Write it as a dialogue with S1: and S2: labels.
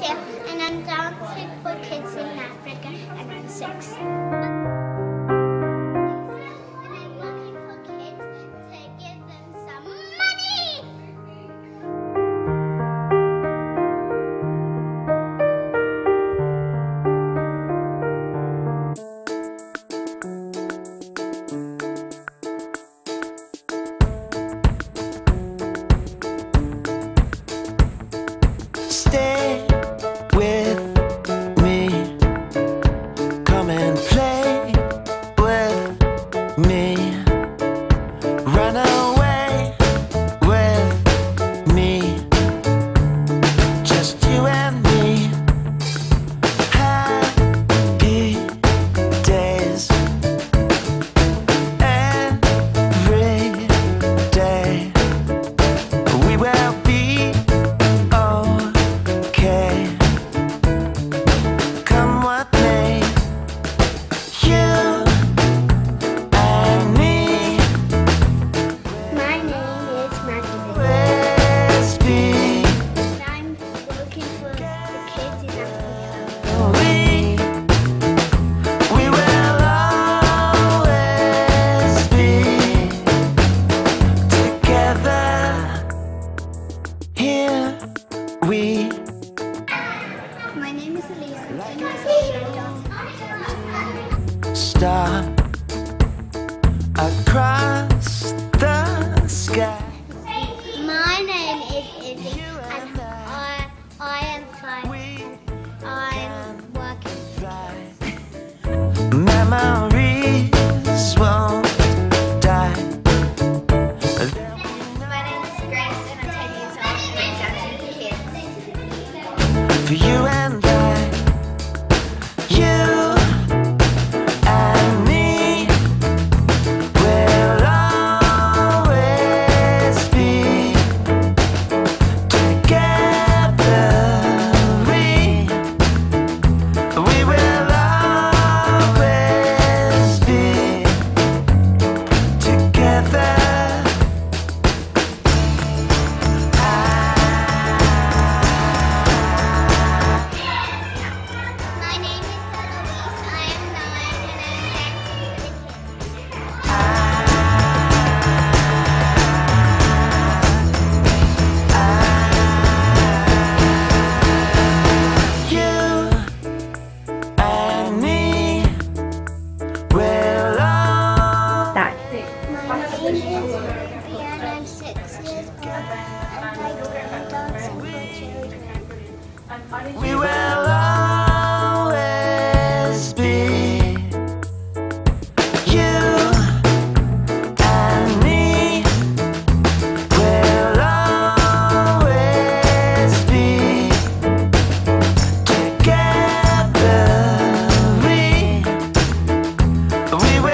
S1: And I'm down for kids in Africa, and I'm six.
S2: Me. Stop across the sky.
S1: My name is Izzy, and I, I am five. I'm working.
S2: Memories won't die.
S1: My name is Grace, and I'm 10 years old, and I'm dancing with kids.
S2: For you.
S1: name is Ruby I'm six years old. I like to play dogs and for children.
S2: We will always be We